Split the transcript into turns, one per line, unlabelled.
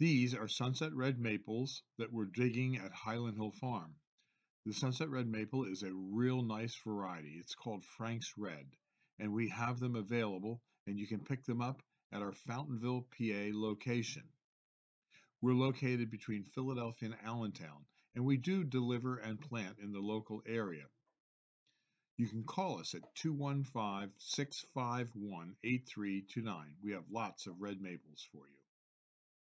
These are sunset red maples that we're digging at Highland Hill Farm. The sunset red maple is a real nice variety. It's called Frank's Red, and we have them available, and you can pick them up at our Fountainville, PA location. We're located between Philadelphia and Allentown, and we do deliver and plant in the local area. You can call us at 215 651 8329. We have lots of red maples for you.